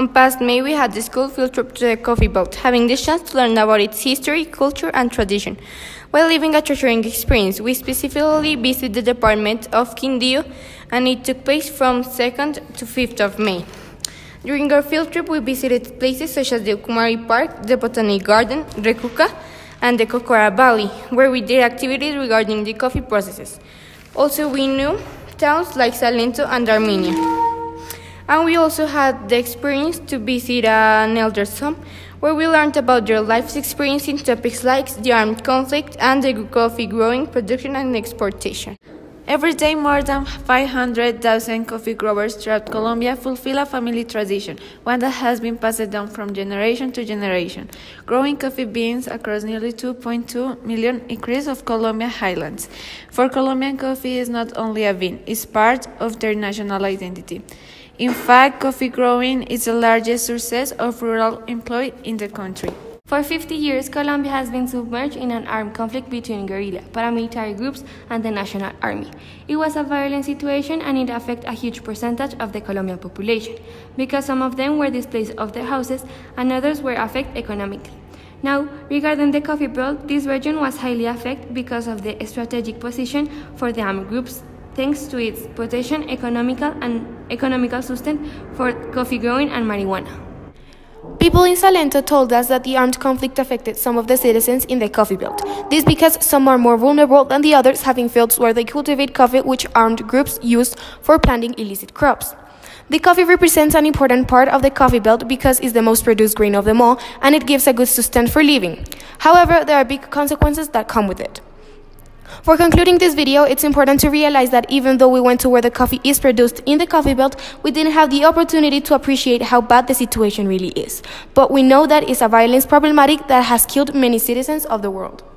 On past May, we had the school field trip to the coffee belt, having the chance to learn about its history, culture, and tradition. While living a treasuring experience, we specifically visited the department of Quindío, and it took place from 2nd to 5th of May. During our field trip, we visited places such as the Ucumari Park, the Botanic Garden, Recuca, and the Cocora Valley, where we did activities regarding the coffee processes. Also, we knew towns like Salento and Armenia. And we also had the experience to visit an elder's home where we learned about their life experience in topics like the armed conflict and the coffee growing, production, and exportation. Every day, more than 500,000 coffee growers throughout Colombia fulfill a family tradition, one that has been passed down from generation to generation. Growing coffee beans across nearly 2.2 million acres of Colombia highlands. For Colombian, coffee is not only a bean, it's part of their national identity. In fact, coffee growing is the largest source of rural employment in the country. For 50 years, Colombia has been submerged in an armed conflict between guerrilla, paramilitary groups, and the National Army. It was a violent situation and it affected a huge percentage of the Colombian population, because some of them were displaced of their houses and others were affected economically. Now, regarding the coffee belt, this region was highly affected because of the strategic position for the armed groups thanks to its potential economical and economical sustenance for coffee growing and marijuana. People in Salento told us that the armed conflict affected some of the citizens in the coffee belt. This because some are more vulnerable than the others, having fields where they cultivate coffee, which armed groups use for planting illicit crops. The coffee represents an important part of the coffee belt because it's the most produced grain of them all and it gives a good sustenance for living. However, there are big consequences that come with it. For concluding this video, it's important to realize that even though we went to where the coffee is produced in the coffee belt, we didn't have the opportunity to appreciate how bad the situation really is. But we know that it's a violence problematic that has killed many citizens of the world.